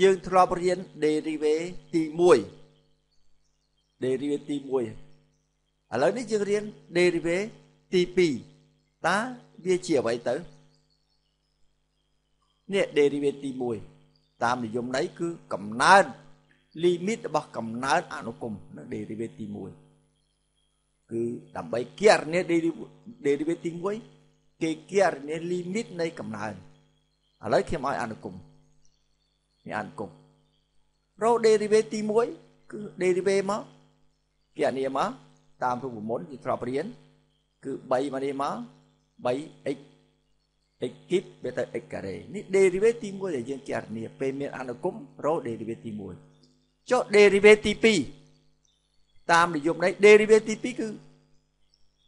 យើងធ្លាប់រៀន derivative ទី1 derivative ទី1ឥឡូវនេះយើងរៀន derivative ទី2តើវាជាអ្វីទៅនេះ derivative ទី1តាមនិយមន័យគឺកំណើត limit របស់កំណើតអនុគមនឹង derivative ទី1គឺដើម្បីគណនា derivative ទី1គេគណនា limit នៃកំណើតឥឡូវខ្ញុំឲ្យអនុគម នេះអនុគមរោ derivative ទី1គឺ derivative មកគណនាមកតាមរូបមន្តយើងធ្លាប់រៀនគឺ3មកនេះមក 3x x គីបវាទៅ x ការ៉េនេះ derivative ទី1ដែលយើងគណនាពេលមានអនុគមរោ derivative ទី1ចុះ derivative ទី2តាមនិយមន័យ derivative ទី2គឺ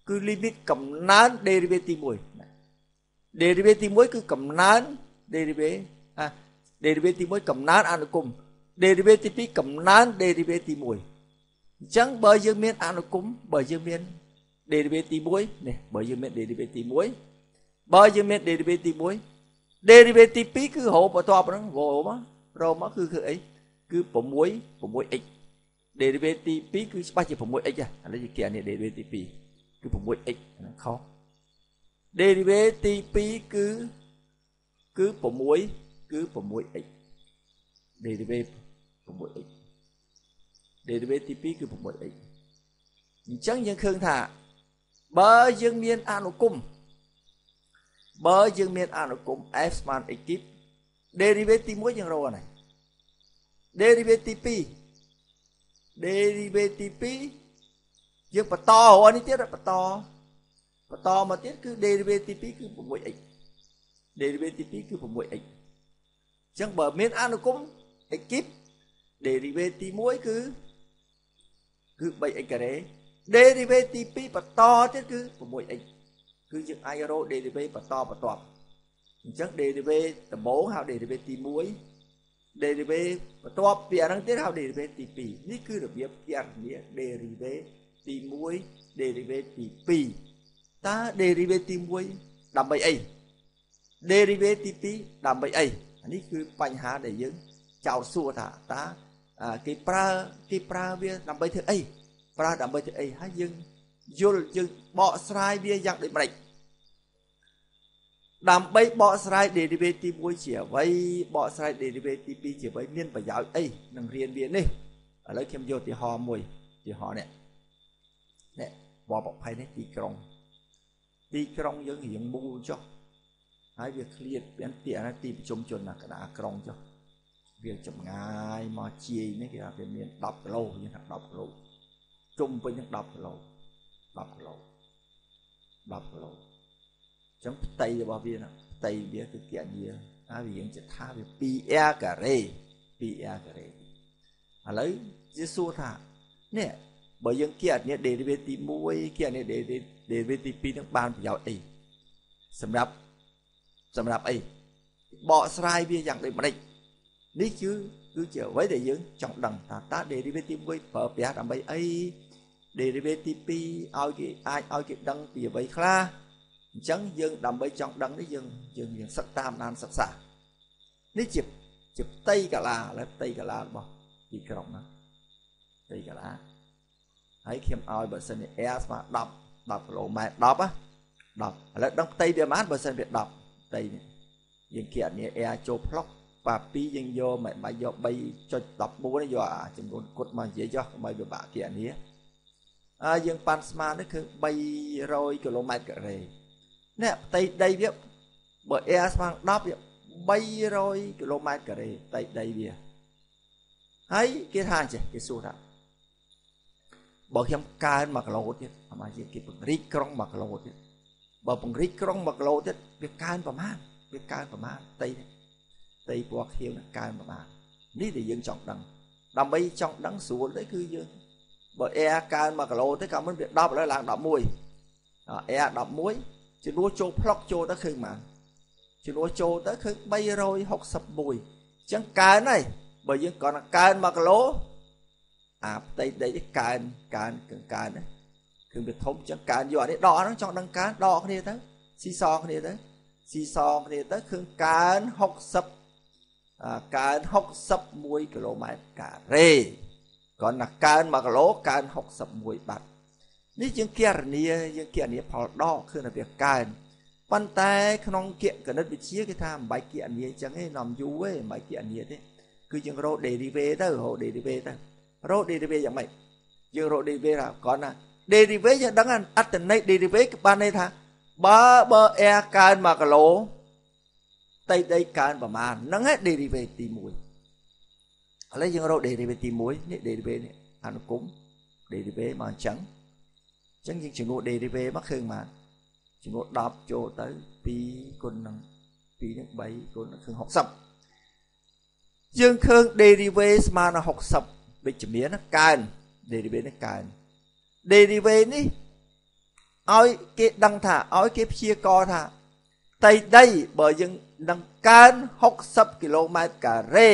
គឺ limit កំណើន derivative ទី1 derivative ទី1គឺកំណើន derivative អា derivative ទី1កំណើនអនុគម derivative ទី2កំណើន derivative ទី1អញ្ចឹងបើយើងមានអនុគមបើយើងមាន derivative ទី1នេះបើយើងមាន derivative ទី1បើយើងមាន derivative ទី1 derivative ទី2គឺរោបន្ទាប់ហ្នឹងរោមករោមកគឺគឺអីគឺ6 6x derivative ទី2គឺច្បាស់ជា 6x ឥឡូវយើងគេអានេះ derivative ទី2គឺ 6x ហ្នឹងខុស derivative ទី2គឺគឺ 6 គឺ 6x derivative 6x derivative ទី2គឺ 6x អញ្ចឹងយើងឃើញថា បើយើងមានអនុគមបើយើងមានអនុគម f ស្មើនឹង x គីប derivative ទី1យើងរកហ្នឹង derivative ទី2 derivative ទី2យើងបន្តរកនេះទៀតបន្តបន្តមកទៀតគឺ derivative ទី2គឺ 6x derivative ទី2គឺ 6x អញ្ចឹងបើមានអនុគម x គីប derivative ទី1គឺគឺ 3x ការ៉េ derivative ទី2បន្តទៀតគឺ 6x គឺយើងអាចរក derivative បន្តបន្ទាប់អញ្ចឹង derivative ដំបូងហៅ derivative ទី1 derivative បន្ទាប់ពីអាហ្នឹងទៀតហៅ derivative ទី2នេះគឺរបៀបគណនា derivative ទី1 derivative ទី2តើ derivative ទី1ដើម្បីអី derivative ទី2ដើម្បីអី នេះគឺបញ្ហាដែលយើងចោទសួរថាតើគេប្រើគេប្រើវាដើម្បីធ្វើអីប្រើដើម្បីធ្វើអីហើយយើងយល់យើងបកស្រាយវាយ៉ាងដូចម្ដេចដើម្បីបកស្រាយ derivative ទី1ជាអ្វីបកស្រាយ derivative ទី2ជាអ្វីមានប្រយោជន៍អីនឹងរៀនវានេះឥឡូវខ្ញុំយកឧទាហរណ៍មួយឧទាហរណ៍នេះនេះបបប្រភេទនេះទីក្រុង ទីក្រុងយើងរៀងមូលចុះ ហើយវាឃ្លាតវាទីអាទីប្រជុំជនកណ្ដាលក្រុងចុះវាចម្ងាយមកជាយនេះគេថាវាមាន10គីឡូយើងថា10គីឡូជុំវិញនឹង10គីឡូ10គីឡូ10គីឡូអញ្ចឹងផ្ទៃរបស់វាណាផ្ទៃវាគឺគណនាហើយវាយើងចិត្តថាវា 2r ការ៉េ 2r ការ៉េឥឡូវជាសួរថានេះបើយើងគណនា derivative ទី1គណនា derivative ទី2នឹងបានប្រយោជន៍អីសម្រាប់ សម្រាប់អីបកស្រាយវាយ៉ាងដូចម្ដេចនេះគឺគឺជាអ្វីដែលយើងចង់ដឹងថាតើ derivative 1ប្រើប្រាស់ដើម្បីអី derivative ទី2ឲ្យគេអាចឲ្យគេដឹងពីអ្វីខ្លះអញ្ចឹងយើងដើម្បីចង់ដឹងនេះយើងយើងយើងសិក្សាតាមដានសិក្សានេះជាជាផ្ទៃកាឡាឥឡូវផ្ទៃកាឡារបស់ទីក្រុងណាផ្ទៃកាឡាហើយខ្ញុំឲ្យបើសិនជា air ស្មើ10 10គីឡូម៉ែត្រ10ណា10ឥឡូវដឹងផ្ទៃវាប៉ុន្មានបើសិនវា10 ផ្ទៃនេះយើងគណនា air ចូលផ្លុកប៉ា2យើងយកមិនបាច់យក3.14យកអាចំនួនគុតមកនិយាយចុះដើម្បីវាបាក់គណនាហើយយើងប៉ាន់ស្មាននេះគឺ300គីឡូម៉ែត្រការ៉េនេះផ្ទៃដីវាបើ air ស្មើ10វា300គីឡូម៉ែត្រការ៉េផ្ទៃដីវាហើយគេថាអញ្ចេះគេសួរថាបើខ្ញុំកើន1គីឡូទៀតអាមាជាគេពង្រីកក្រុង1គីឡូទៀត បើពង្រីកក្រុង1គីឡូទៀតវាកើនប្រមាណវាកើនប្រមាណផ្ទៃផ្ទៃពណ៌ខៀវនឹងកើនប្រមាណនេះដែលយើងចង់ដឹងដើម្បីចង់ដឹងស្រួលទៅគឺយើងបើ air កើន1គីឡូទៅកាលមុនវា10ឥឡូវឡើង11 air 11ជំនួសចូលផ្លុកចូលទៅឃើញបានជំនួសចូលទៅឃើញ361អញ្ចឹងកើនហើយបើយើងគ្រាន់តែកើន1គីឡូអាផ្ទៃដីនេះកើនកើនកើនកើន គឺវាធំអញ្ចឹងកើនយកអានេះដកហ្នឹងចង់ដឹងកើនដកគ្នាទៅស៊ីសងគ្នាទៅស៊ីសងគ្នាទៅឃើញកើន60កើន61គីឡូម៉ែត្រការ៉េគ្រាន់តែកើន1គីឡូកើន61បាត់នេះយើងគណនាយើងគណនាផលដកឃើញថាវាកើនប៉ុន្តែក្នុងគគណិតវិទ្យាគេថាមិនបាច់គណនាអញ្ចឹងទេនាំយូរទេមិនបាច់គណនាទេគឺយើងរក derivative ទៅរក derivative ទៅរក derivative យ៉ាងម៉េចយើងរក derivative ថាគ្រាន់តែ derivative យើងដឹងអត្តន័យ derivative បានន័យថាបើបើ air កើន1គីឡូតៃដីកើនប្រមាណហ្នឹងឯង derivative ទី1ឥឡូវយើងរក derivative ទី1នេះ derivative នេះអនុគម derivative មកអញ្ចឹងអញ្ចឹងយើងជំនួស derivative មកឃើញមកជំនួស10ចូលទៅ2គុណនឹង2នឹង3គុណនឹងឃើញ60យើងឃើញ derivative ស្មើនឹង60វិជ្ជមានកើន derivative នេះកើន derivative នេះឲ្យគេដឹងថាឲ្យគេព្យាករថាដីដីបើយើងនឹងកើន60គីឡូម៉ែត្រការ៉េ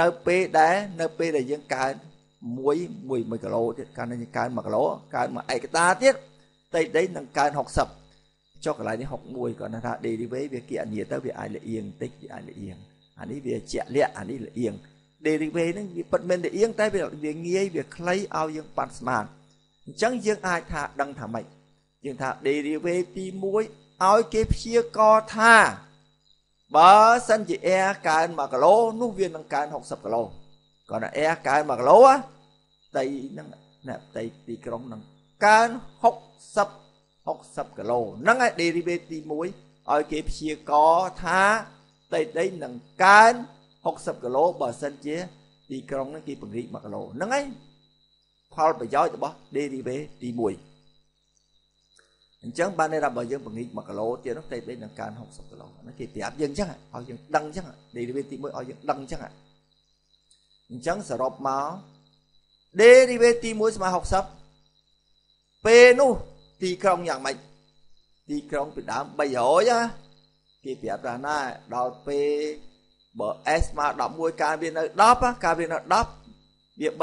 នៅពេលដែលនៅពេលដែលយើងកើន1 1 1គីឡូទៀតកាលនេះយើងកើន1គីឡូកើន1ឯកតាទៀតដីដីនឹងកើន60ចុះកន្លែងនេះ61គាត់ថា derivative វាគណនាទៅវាអាចលៀងបន្តិចវាអាចលៀងអានេះវាជាក់លាក់អានេះលៀង derivative ហ្នឹងវាពិតមែនលៀងតែវាងាយវាខ្លីឲ្យយើងប៉ាត់ស្មាន អញ្ចឹងយើងអាចថាដឹងថាម៉េចយើងថា derivative ទី1ឲ្យគេព្យាករថាបើសិនជា air កើន1គីឡូនោះវានឹងកើន60គីឡូគាត់ថា air កើន1គីឡូផ្ទៃហ្នឹងណាផ្ទៃទីក្រុងនឹងកើន60 60គីឡូហ្នឹងឯ derivative ទី1ឲ្យគេព្យាករថាផ្ទៃដីនឹងកើន60គីឡូបើសិនជាទីក្រុងហ្នឹងគេពង្រីក1គីឡូហ្នឹងឯង ផលប្រយោជន៍របស់ derivative ទី1អញ្ចឹងបានន័យថាបើយើងបង្រៀក1គីឡូទៀតនោះផ្ទៃដីនឹងកើន60គីឡូហ្នឹងគេប្រាប់យើងអញ្ចឹងឲ្យយើងដឹងអញ្ចឹងដេរីវេទី1ឲ្យយើងដឹងអញ្ចឹងអញ្ចឹងសរុបមកដេរីវេទី1ស្មើ60ពេលនោះទីក្រុងយ៉ាងម៉េចទីក្រុងពីដើម300ណាគេប្រាប់ថាណាដល់ពេលបើ S ស្មើ11ការវានៅ10ការវានៅ10 វា300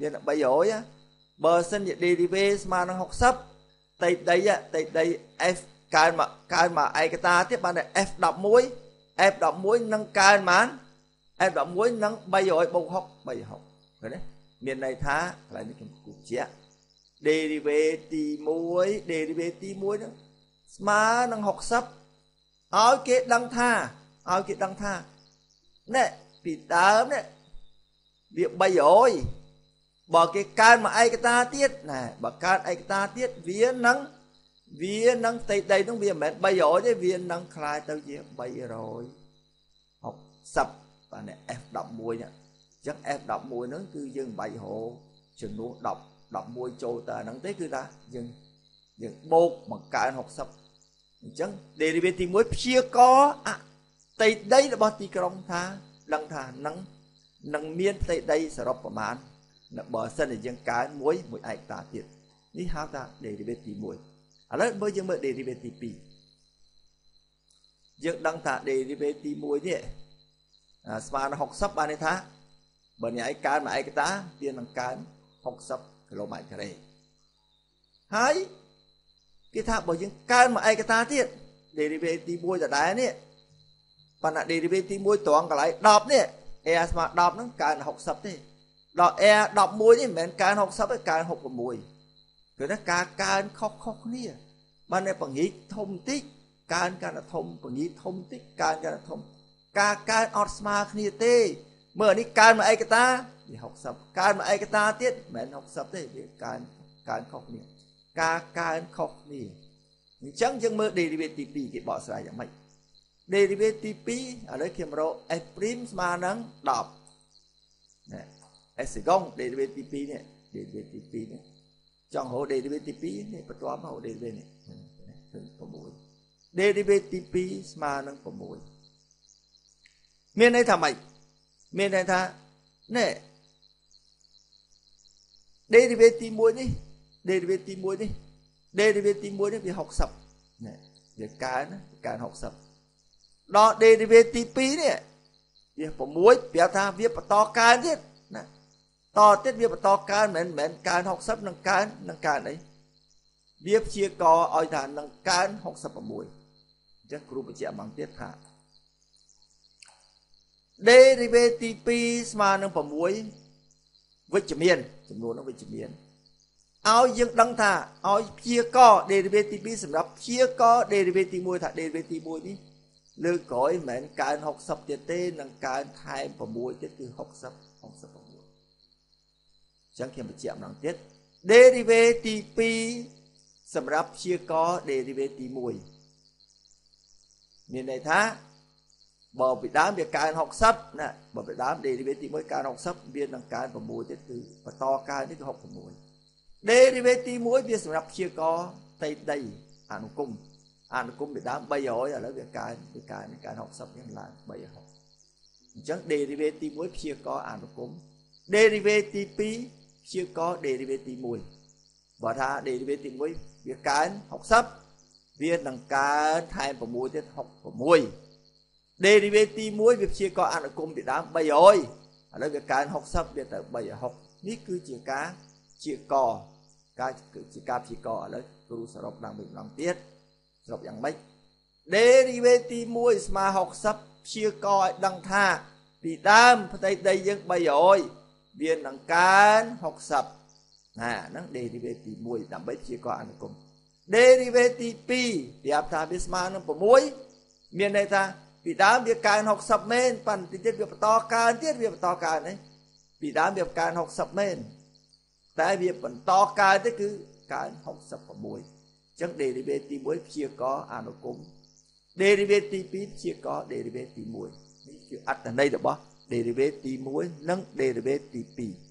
វានៅ300បើសិនជា derivative ស្មើនឹង60តីដីតីដី F កើនមកកើនមកឯកតាទៀតបានតែ F11 F11 នឹងកើនបាន F11 នឹង300បូក6 360ឃើញទេមានន័យថាកន្លែងនេះខ្ញុំគូជា derivative ទី1 derivative ទី1ហ្នឹងស្មើនឹង60ឲ្យគេដឹងថាឲ្យគេដឹងថាណែពីដើមនេះ វា300បើគេកើនមកឯកតាទៀតណាបើកើនឯកតាទៀតវានឹងវានឹងផ្ទៃដីនោះវាមិនមែន300ទេវានឹងคล้ายទៅជា360បាទនេះ F11 ហ្នឹងអញ្ចឹង F11 ហ្នឹងគឺយើងបាច់រកចំនួន10 11ចូលទៅអាហ្នឹងទេគឺថាយើងយើងបូកមកកើន60អញ្ចឹង derivative ទី1ព្យាករអតីដីរបស់ទីក្រុងថាដឹងថានឹង នឹងមានផ្ទៃដីសរុបប្រមាណបើសិនជាយើងកើនមួយមួយឯកតាទៀតនេះហៅថា derivative ទី1ឥឡូវមើលយើងមើល derivative ទី2យើងដឹងថា derivative ទី1នេះស្មើនឹង60បានន័យថាបើអ្នកឯងកើនមួយឯកតាវានឹងកើន60គីឡូម៉ែត្រការ៉េហើយគេថាបើយើងកើនមួយឯកតាទៀត derivative ទី1ដដែលនេះប៉ុន្តែ derivative ទី1ត្រង់កន្លែង10នេះ a ស្មើ10ហ្នឹងកើន60ទេដល់ air 11នេះមិនមែនកើន60ទេកើន66គឺថាការកើនខុសខុសគ្នាបានតែបង្រីកធំតិចកើនកាន់តែធំបង្រីកធំតិចកើនកាន់តែធំ ការកើនអត់ស្មើគ្នាទេមើលនេះកើនមួយឯកតាវា60កើនមួយឯកតាទៀតមិនមែន60ទេវាកើនកើនខុសគ្នាការកើនខុសគ្នាអញ្ចឹងយើងមើល derivative ទី2គេបកស្រាយយ៉ាងម៉េច derivative ទី2ឥឡូវខ្ញុំរក f' ស្មើនឹង10ណែ hexagon derivative ទី2នេះ derivative ទី2នេះចង់រក derivative ទី2នេះបន្ទាប់មក derivative នេះឃើញ6 derivative ទី2ស្មើនឹង6មានន័យថាម៉េចមានន័យថាណែ derivative ទី1នេះ derivative ទី1នេះ derivative ទី1នេះវា60ណែវាកើនកើន60 ដល់ derivative ទី2នេះវា6ប្រាប់ថាវាបន្តកើនទៀតណាតទៀតវាបន្តកើនមិនមែនកើន60នឹងកើននឹងកើនអីវាព្យាករឲ្យថានឹងកើន66អញ្ចឹងគ្រូបញ្ជាក់មកទៀតថា derivative ទី2ស្មើនឹង6វិជ្ជមាន ចំនួននោះវិជ្ជមានឲ្យយើងដឹងថាឲ្យព្យាករ derivative ទី2សម្រាប់ព្យាករ derivative ទី1ថា derivative ទី1នេះ លើកក្រោយមិនមែនកើន60ទៀតទេនឹងកើនថែម6ទៀតគឺ60 66អញ្ចឹងខ្ញុំបញ្ជាក់ម្ដងទៀត derivative ទី2សម្រាប់ព្យាករ derivative ទី1មានន័យថាបើពីដើមវាកើន60ណាបើពីដើម derivative ទី1កើន60វានឹងកើន6ទៀតគឺបន្តកើននេះគឺ66 derivative ទី1វាសម្រាប់ព្យាករតៃដីអនុគម អនុគមពីដើម300ឥឡូវវាកើនវាកើនកើន60នេះឡើង360អញ្ចឹង derivative ទី1ព្យាករអនុគម derivative ទី2ព្យាករ derivative ទី1បើថា derivative ទី1វាកើន60វានឹងកើនថែម6ទៀត66 derivative ទី1វាព្យាករអនុគមពីដើម300ឥឡូវវាកើន60វាទៅ360នេះគឺជាការជាកការជាការព្យាករឥឡូវគ្រូសរុបឡើងវិញម្ដងទៀត សរុបយ៉ាងម៉េច derivative ទី1ស្មើ60ព្យាករឲ្យដឹងថា ពីដើមផ្ទៃដីយើង300វានឹងកើន60ណាហ្នឹង derivative ទី1ដើម្បីព្យាករអនុគម derivative ទី2ប្រាប់ថាវាស្មើនឹង6មានន័យថាពីដើមវាកើន60មែនប៉ុន្តែទៀតវាបន្តកើនទៀតវាបន្តកើននេះពីដើមវាកើន60មែនតែវាបន្តកើនទៅគឺកើន66អញ្ចឹង derivative ទី1ព្យាករអនុគម derivative ទី2ព្យាករ derivative ទី1នេះជាអត្តន័យរបស់ derivative ទី1និង derivative ទី2